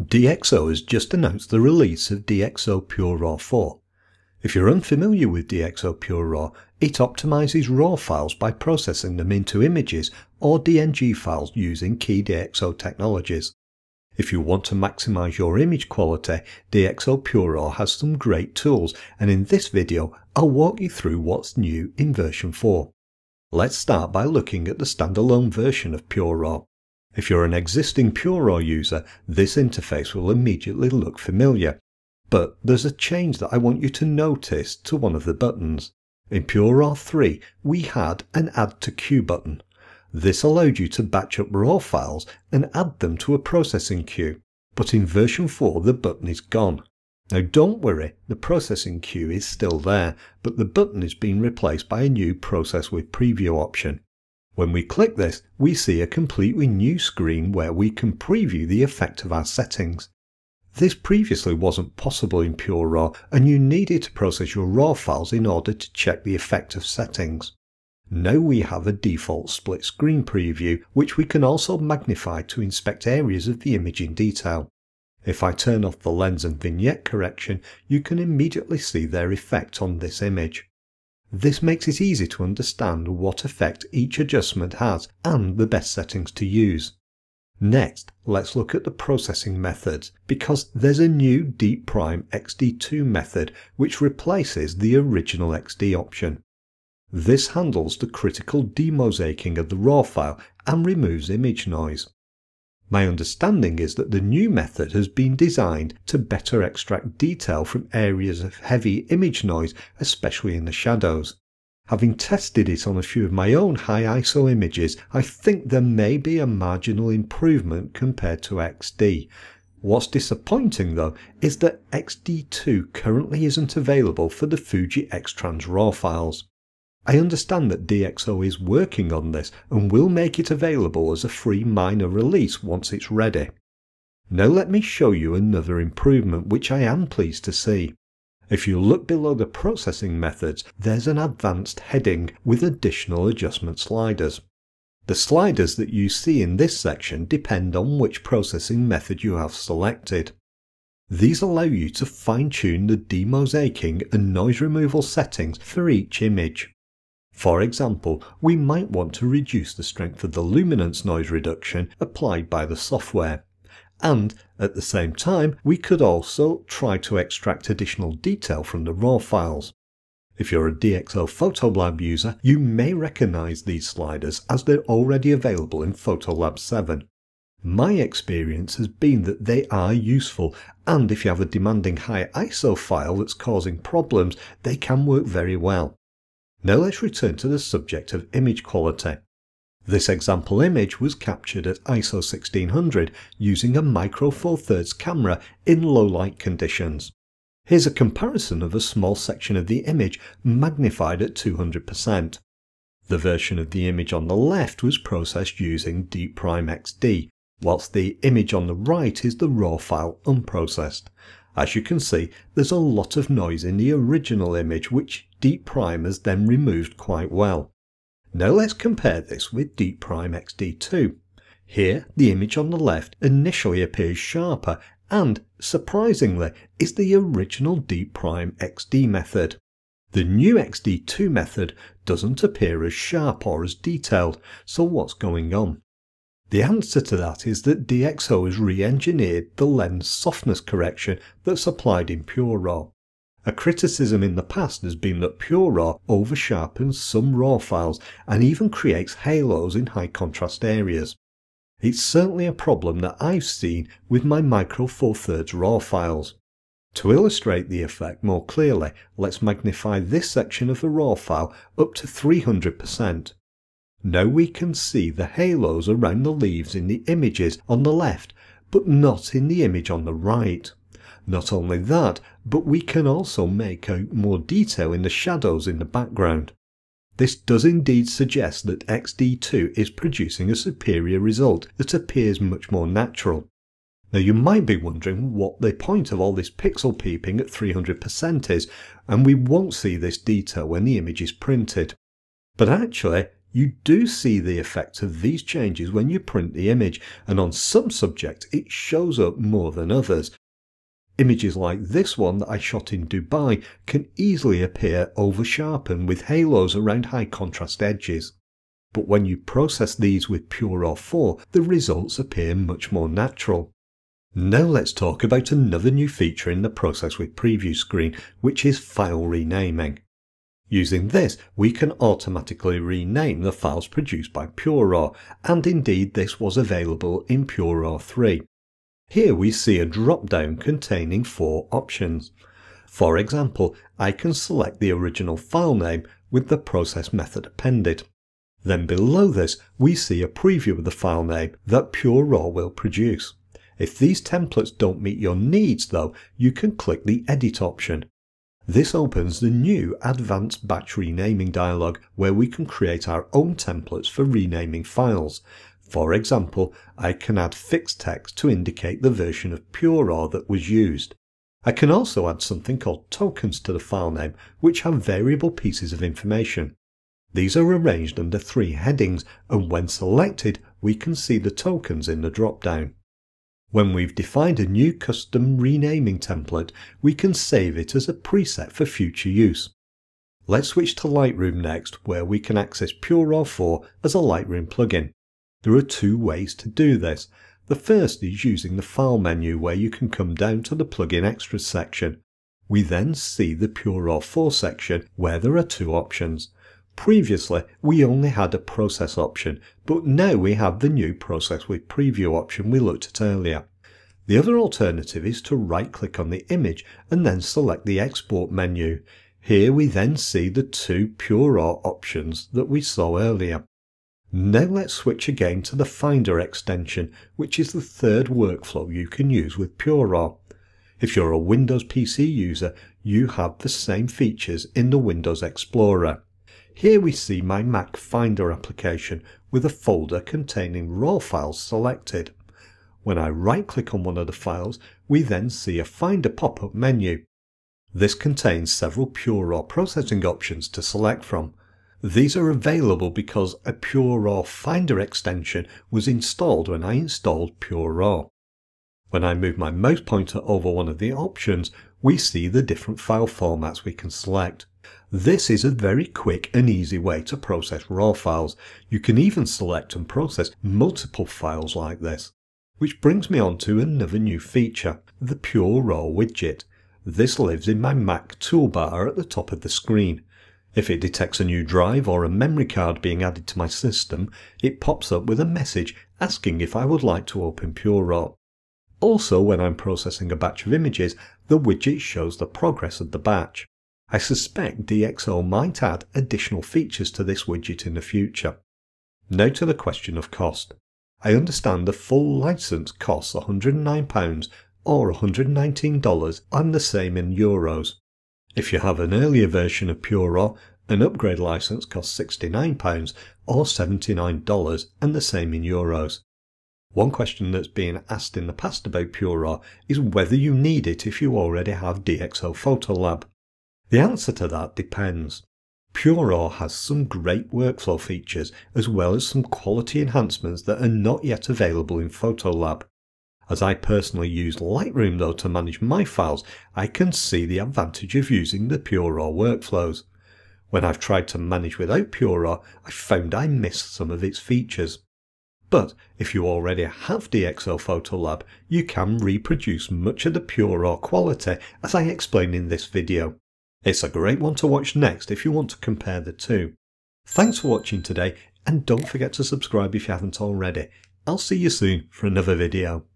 DxO has just announced the release of DxO Pure Raw 4. If you're unfamiliar with DxO Pure Raw, it optimizes RAW files by processing them into images or DNG files using key DxO technologies. If you want to maximize your image quality, DxO Pure Raw has some great tools and in this video I'll walk you through what's new in version 4. Let's start by looking at the standalone version of Pure Raw. If you're an existing PureRAW user, this interface will immediately look familiar. But there's a change that I want you to notice to one of the buttons. In PureRAW 3, we had an Add to Queue button. This allowed you to batch up RAW files and add them to a processing queue. But in version 4, the button is gone. Now don't worry, the processing queue is still there, but the button is being replaced by a new Process with Preview option. When we click this, we see a completely new screen where we can preview the effect of our settings. This previously wasn't possible in Pure Raw and you needed to process your RAW files in order to check the effect of settings. Now we have a default split screen preview which we can also magnify to inspect areas of the image in detail. If I turn off the lens and vignette correction, you can immediately see their effect on this image. This makes it easy to understand what effect each adjustment has and the best settings to use. Next, let's look at the processing methods because there's a new Deep Prime XD2 method which replaces the original XD option. This handles the critical demosaicing of the RAW file and removes image noise. My understanding is that the new method has been designed to better extract detail from areas of heavy image noise, especially in the shadows. Having tested it on a few of my own high ISO images, I think there may be a marginal improvement compared to XD. What's disappointing though is that XD2 currently isn't available for the Fuji X-Trans RAW files. I understand that DxO is working on this and will make it available as a free minor release once it's ready. Now let me show you another improvement which I am pleased to see. If you look below the processing methods, there's an advanced heading with additional adjustment sliders. The sliders that you see in this section depend on which processing method you have selected. These allow you to fine-tune the demosaicing and noise removal settings for each image. For example, we might want to reduce the strength of the luminance noise reduction applied by the software. And at the same time, we could also try to extract additional detail from the RAW files. If you're a DxO Photolab user, you may recognize these sliders as they're already available in Photolab 7. My experience has been that they are useful, and if you have a demanding high ISO file that's causing problems, they can work very well. Now let's return to the subject of image quality. This example image was captured at ISO 1600 using a Micro Four Thirds camera in low light conditions. Here's a comparison of a small section of the image magnified at 200%. The version of the image on the left was processed using Deep Prime XD, whilst the image on the right is the raw file unprocessed. As you can see, there's a lot of noise in the original image which Deep Prime has then removed quite well. Now let's compare this with Deep Prime XD2. Here, the image on the left initially appears sharper and, surprisingly, is the original Deep Prime XD method. The new XD2 method doesn't appear as sharp or as detailed, so what's going on? The answer to that is that DxO has re-engineered the lens softness correction that's applied in Pure Raw. A criticism in the past has been that Pure Raw oversharpens some RAW files and even creates halos in high contrast areas. It's certainly a problem that I've seen with my Micro Four Thirds RAW files. To illustrate the effect more clearly, let's magnify this section of the RAW file up to 300%. Now we can see the halos around the leaves in the images on the left, but not in the image on the right. Not only that, but we can also make out more detail in the shadows in the background. This does indeed suggest that XD2 is producing a superior result that appears much more natural. Now you might be wondering what the point of all this pixel peeping at 300% is, and we won't see this detail when the image is printed. But actually, You do see the effect of these changes when you print the image, and on some subjects it shows up more than others. Images like this one that I shot in Dubai can easily appear over sharpened with halos around high contrast edges. But when you process these with Pure Raw 4, the results appear much more natural. Now let's talk about another new feature in the Process with Preview screen, which is file renaming. Using this, we can automatically rename the files produced by PureRaw, and indeed this was available in PureRaw 3. Here we see a drop-down containing four options. For example, I can select the original file name with the process method appended. Then below this, we see a preview of the file name that PureRaw will produce. If these templates don't meet your needs though, you can click the Edit option. This opens the new Advanced Batch Renaming dialog where we can create our own templates for renaming files. For example, I can add fixed text to indicate the version of Pure that was used. I can also add something called tokens to the file name, which have variable pieces of information. These are arranged under three headings, and when selected, we can see the tokens in the drop-down. When we've defined a new custom renaming template, we can save it as a preset for future use. Let's switch to Lightroom next, where we can access Pure PureRaw 4 as a Lightroom plugin. There are two ways to do this. The first is using the File menu where you can come down to the Plugin Extras section. We then see the Pure PureRaw 4 section where there are two options. Previously, we only had a process option, but now we have the new process with preview option we looked at earlier. The other alternative is to right click on the image and then select the export menu. Here we then see the two PureRaw options that we saw earlier. Now let's switch again to the Finder extension, which is the third workflow you can use with PureRaw. If you're a Windows PC user, you have the same features in the Windows Explorer. Here we see my Mac Finder application with a folder containing RAW files selected. When I right click on one of the files, we then see a Finder pop-up menu. This contains several pure raw processing options to select from. These are available because a Pure Raw Finder extension was installed when I installed Pure Raw. When I move my mouse pointer over one of the options, we see the different file formats we can select. This is a very quick and easy way to process RAW files. You can even select and process multiple files like this. Which brings me on to another new feature, the Pure Raw widget. This lives in my Mac toolbar at the top of the screen. If it detects a new drive or a memory card being added to my system, it pops up with a message asking if I would like to open PureRaw. Also, when I'm processing a batch of images, the widget shows the progress of the batch. I suspect DxO might add additional features to this widget in the future. Now to the question of cost. I understand the full license costs £109 or $119 and the same in euros. If you have an earlier version of PureRaw, an upgrade license costs £69 or $79 and the same in euros. One question that's been asked in the past about PureRaw is whether you need it if you already have DxO Photolab. The answer to that depends. PureRaw has some great workflow features as well as some quality enhancements that are not yet available in Photolab. As I personally use Lightroom though to manage my files, I can see the advantage of using the PureRaw workflows. When I've tried to manage without PureRaw, I found I missed some of its features. But if you already have DxO Photolab, you can reproduce much of the PureRaw quality as I explain in this video. It's a great one to watch next if you want to compare the two. Thanks for watching today and don't forget to subscribe if you haven't already. I'll see you soon for another video.